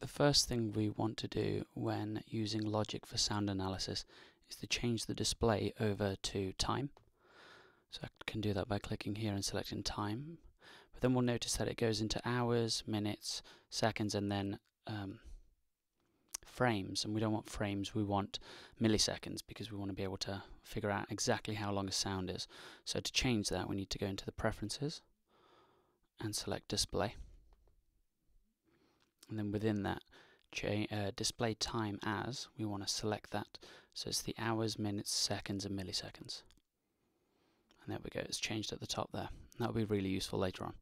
The first thing we want to do when using logic for sound analysis is to change the display over to time. So I can do that by clicking here and selecting time. But then we'll notice that it goes into hours, minutes, seconds, and then um, frames. And we don't want frames, we want milliseconds because we want to be able to figure out exactly how long a sound is. So to change that, we need to go into the preferences and select display and then within that uh, display time as we want to select that. So it's the hours minutes seconds and milliseconds. And there we go it's changed at the top there. That'll be really useful later on